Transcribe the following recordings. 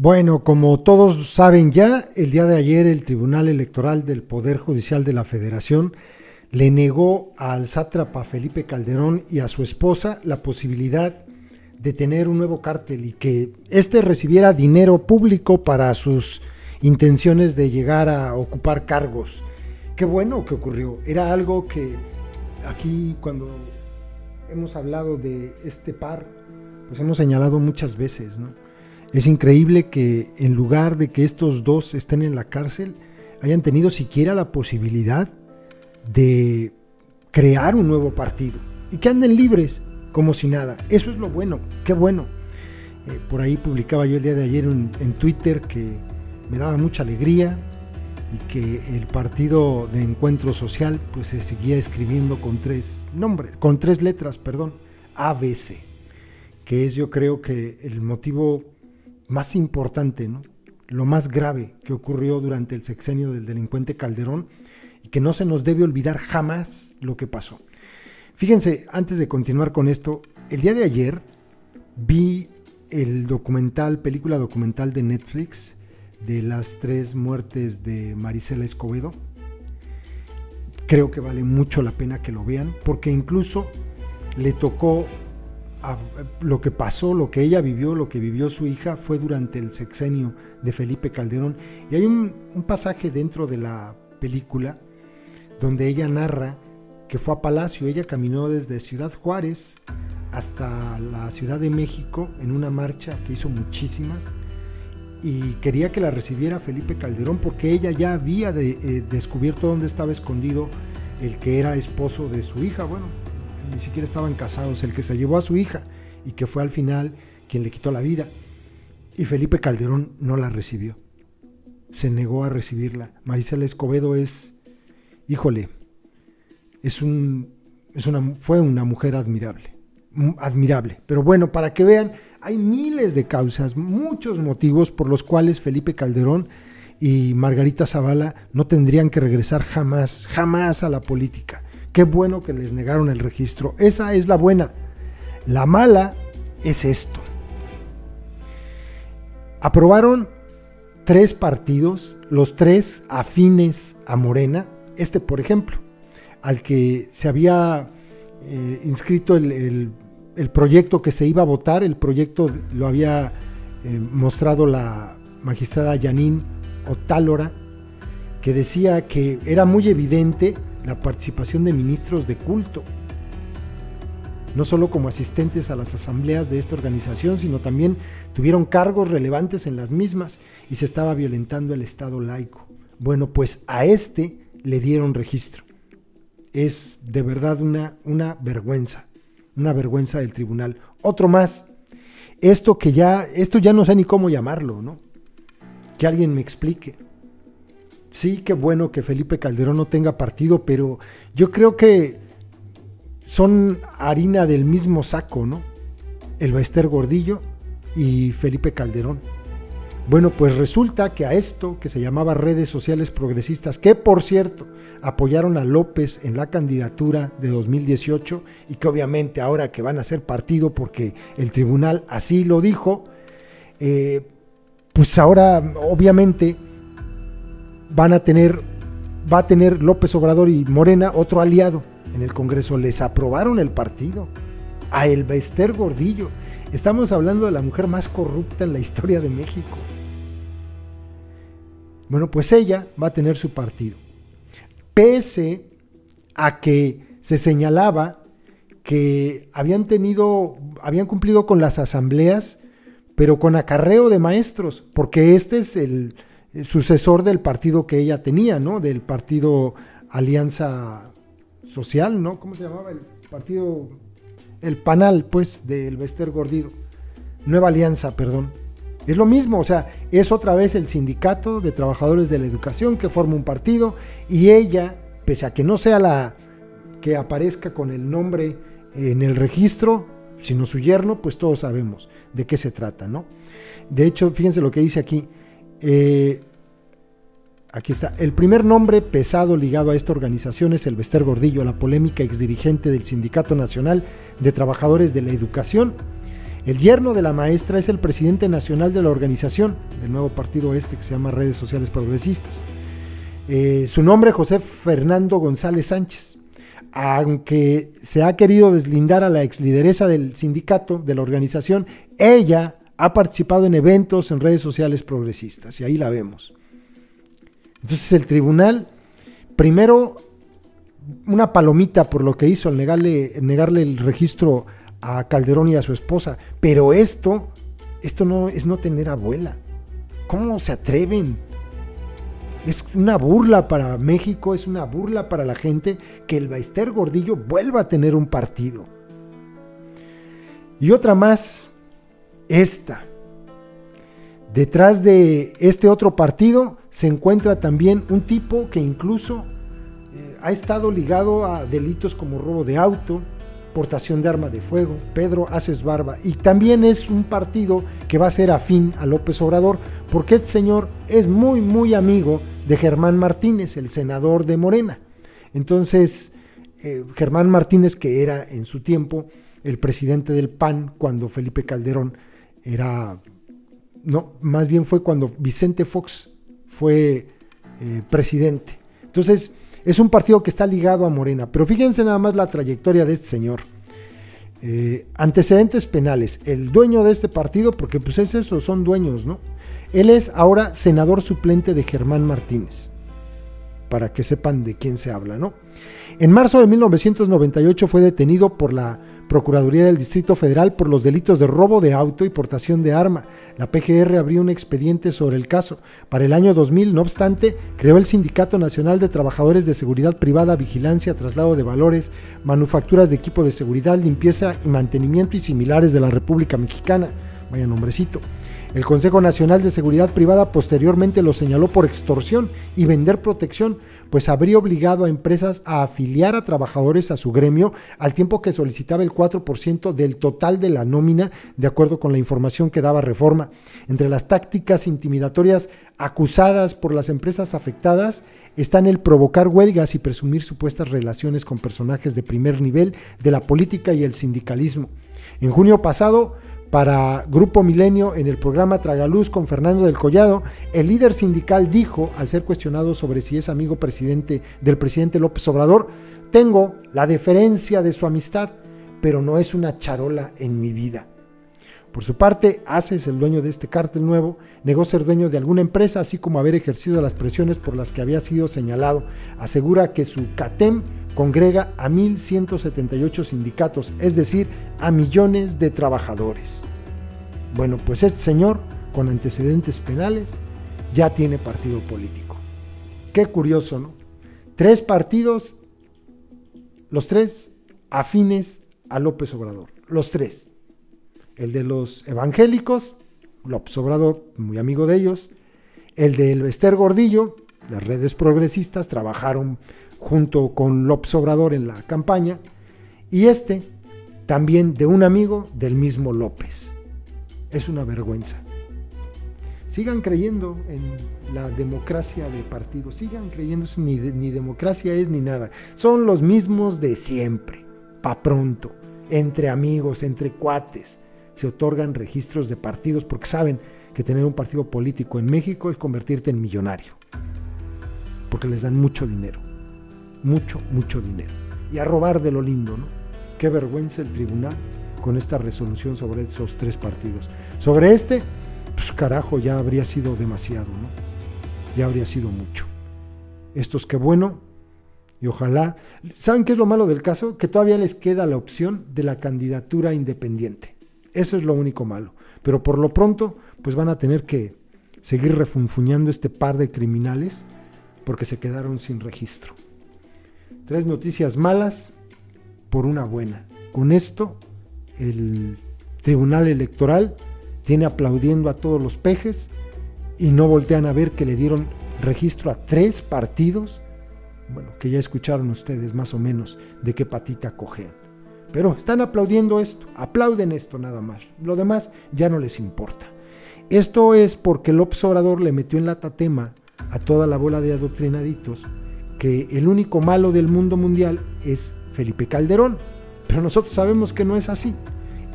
Bueno, como todos saben ya, el día de ayer el Tribunal Electoral del Poder Judicial de la Federación le negó al sátrapa Felipe Calderón y a su esposa la posibilidad de tener un nuevo cártel y que éste recibiera dinero público para sus intenciones de llegar a ocupar cargos. Qué bueno que ocurrió. Era algo que aquí cuando hemos hablado de este par, pues hemos señalado muchas veces, ¿no? Es increíble que en lugar de que estos dos estén en la cárcel, hayan tenido siquiera la posibilidad de crear un nuevo partido y que anden libres como si nada. Eso es lo bueno, qué bueno. Eh, por ahí publicaba yo el día de ayer en, Twitter que me daba mucha alegría y que el partido de encuentro social pues se seguía escribiendo con tres nombres, con tres letras, perdón, ABC, que es yo creo que el motivo más importante, ¿no? lo más grave que ocurrió durante el sexenio del delincuente Calderón y que no se nos debe olvidar jamás lo que pasó. Fíjense, antes de continuar con esto, el día de ayer vi el documental, película documental de Netflix de las tres muertes de Marisela Escobedo. Creo que vale mucho la pena que lo vean porque incluso le tocó lo que pasó, lo que ella vivió, lo que vivió su hija fue durante el sexenio de Felipe Calderón. Y hay un, pasaje dentro de la película donde ella narra que fue a Palacio, ella caminó desde Ciudad Juárez hasta la Ciudad de México en una marcha que hizo muchísimas y quería que la recibiera Felipe Calderón porque ella ya había eh, descubierto dónde estaba escondido el que era esposo de su hija. Bueno, ni siquiera estaban casados, el que se llevó a su hija y que fue al final quien le quitó la vida. Y Felipe Calderón no la recibió. Se negó a recibirla. Marisela Escobedo es, híjole, es un, es una, fue una mujer admirable. Admirable. Pero bueno, para que vean, hay miles de causas, muchos motivos por los cuales Felipe Calderón y Margarita Zavala no tendrían que regresar jamás, jamás a la política. Qué bueno que les negaron el registro. Esa es la buena. La mala es esto. Aprobaron tres partidos, los tres afines a Morena. Este, por ejemplo, al que se había eh, inscrito el, proyecto que se iba a votar, el proyecto lo había eh, mostrado la magistrada Janine Otálora, que decía que era muy evidente la participación de ministros de culto, no solo como asistentes a las asambleas de esta organización, sino también tuvieron cargos relevantes en las mismas y se estaba violentando el Estado laico. Bueno, pues a este le dieron registro. Es de verdad una, una vergüenza, una vergüenza del tribunal. Otro más, esto que ya, esto ya no sé ni cómo llamarlo, ¿no? Que alguien me explique. Sí, qué bueno que Felipe Calderón no tenga partido, pero yo creo que son harina del mismo saco, ¿no? El Baester Gordillo y Felipe Calderón. Bueno, pues resulta que a esto que se llamaba redes sociales progresistas, que por cierto apoyaron a López en la candidatura de 2018 y que obviamente ahora que van a ser partido porque el tribunal así lo dijo, eh, pues ahora obviamente van a tener, va a tener López Obrador y Morena otro aliado en el Congreso. Les aprobaron el partido. A el Bester Gordillo. Estamos hablando de la mujer más corrupta en la historia de México. Bueno, pues ella va a tener su partido. Pese a que se señalaba que habían tenido, habían cumplido con las asambleas, pero con acarreo de maestros, porque este es el, sucesor del partido que ella tenía, ¿no? Del partido Alianza Social, ¿no? ¿Cómo se llamaba? El partido, el Panal, pues, del Bester Gordido. Nueva Alianza, perdón. Es lo mismo, o sea, es otra vez el sindicato de trabajadores de la educación que forma un partido y ella, pese a que no sea la que aparezca con el nombre en el registro, sino su yerno, pues todos sabemos de qué se trata, ¿no? De hecho, fíjense lo que dice aquí. Eh, aquí está. El primer nombre pesado ligado a esta organización es el Bester Gordillo, la polémica exdirigente del Sindicato Nacional de Trabajadores de la Educación. El yerno de la maestra es el presidente nacional de la organización, del nuevo partido este que se llama Redes Sociales Progresistas. Eh, su nombre José Fernando González Sánchez. Aunque se ha querido deslindar a la ex lideresa del sindicato, de la organización, ella ha participado en eventos en redes sociales progresistas y ahí la vemos. Entonces el tribunal, primero, una palomita por lo que hizo al negarle, negarle el registro a Calderón y a su esposa, pero esto, esto no es no tener abuela. ¿Cómo se atreven? Es una burla para México, es una burla para la gente que el Baister Gordillo vuelva a tener un partido. Y otra más, esta. Detrás de este otro partido se encuentra también un tipo que incluso eh, ha estado ligado a delitos como robo de auto, portación de arma de fuego, Pedro Haces Barba, y también es un partido que va a ser afín a López Obrador, porque este señor es muy, muy amigo de Germán Martínez, el senador de Morena. Entonces, eh, Germán Martínez, que era en su tiempo el presidente del PAN cuando Felipe Calderón era, no, más bien fue cuando Vicente Fox fue eh, presidente. Entonces, es un partido que está ligado a Morena, pero fíjense nada más la trayectoria de este señor. Eh, antecedentes penales. El dueño de este partido, porque pues es eso, son dueños, ¿no? Él es ahora senador suplente de Germán Martínez, para que sepan de quién se habla, ¿no? En marzo de 1998 fue detenido por la Procuraduría del Distrito Federal por los delitos de robo de auto y portación de arma. La PGR abrió un expediente sobre el caso. Para el año 2000, no obstante, creó el Sindicato Nacional de Trabajadores de Seguridad Privada, Vigilancia, Traslado de Valores, Manufacturas de Equipo de Seguridad, Limpieza y Mantenimiento y similares de la República Mexicana. Vaya nombrecito. El Consejo Nacional de Seguridad Privada posteriormente lo señaló por extorsión y vender protección, pues habría obligado a empresas a afiliar a trabajadores a su gremio al tiempo que solicitaba el 4% del total de la nómina, de acuerdo con la información que daba Reforma. Entre las tácticas intimidatorias acusadas por las empresas afectadas están el provocar huelgas y presumir supuestas relaciones con personajes de primer nivel de la política y el sindicalismo. En junio pasado, para Grupo Milenio, en el programa Tragaluz con Fernando del Collado, el líder sindical dijo, al ser cuestionado sobre si es amigo presidente del presidente López Obrador, tengo la deferencia de su amistad, pero no es una charola en mi vida. Por su parte, Aces, el dueño de este cártel nuevo, negó ser dueño de alguna empresa, así como haber ejercido las presiones por las que había sido señalado. Asegura que su CATEM congrega a 1.178 sindicatos, es decir, a millones de trabajadores. Bueno, pues este señor, con antecedentes penales, ya tiene partido político. Qué curioso, ¿no? Tres partidos, los tres afines a López Obrador, los tres. El de los evangélicos, López Obrador, muy amigo de ellos. El del Bester Gordillo, las redes progresistas trabajaron junto con López Obrador en la campaña, y este también de un amigo del mismo López. Es una vergüenza. Sigan creyendo en la democracia de partidos, sigan creyendo, ni, ni democracia es ni nada. Son los mismos de siempre, pa' pronto, entre amigos, entre cuates. Se otorgan registros de partidos porque saben que tener un partido político en México es convertirte en millonario, porque les dan mucho dinero mucho, mucho dinero. Y a robar de lo lindo, ¿no? Qué vergüenza el tribunal con esta resolución sobre esos tres partidos. Sobre este, pues carajo, ya habría sido demasiado, ¿no? Ya habría sido mucho. Estos que bueno, y ojalá. ¿Saben qué es lo malo del caso? Que todavía les queda la opción de la candidatura independiente. Eso es lo único malo. Pero por lo pronto, pues van a tener que seguir refunfuñando este par de criminales porque se quedaron sin registro. Tres noticias malas por una buena. Con esto, el Tribunal Electoral tiene aplaudiendo a todos los pejes y no voltean a ver que le dieron registro a tres partidos, bueno, que ya escucharon ustedes más o menos de qué patita cojean. Pero están aplaudiendo esto, aplauden esto nada más. Lo demás ya no les importa. Esto es porque López Obrador le metió en la tatema a toda la bola de adoctrinaditos que el único malo del mundo mundial es Felipe Calderón. Pero nosotros sabemos que no es así.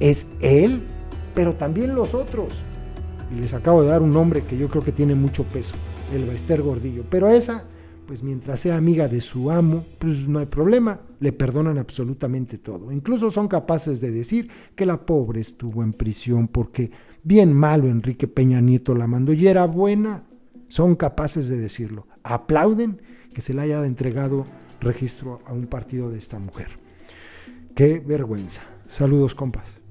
Es él pero también los otros. Y les acabo de dar un nombre que yo creo que tiene mucho peso, el Bester Gordillo. Pero esa, pues mientras sea amiga de su amo, pues no hay problema, le perdonan absolutamente todo. Incluso son capaces de decir que la pobre estuvo en prisión porque bien malo Enrique Peña Nieto la mandó y era buena. Son capaces de decirlo. Aplauden que se le haya entregado registro a un partido de esta mujer. Qué vergüenza. Saludos, compas.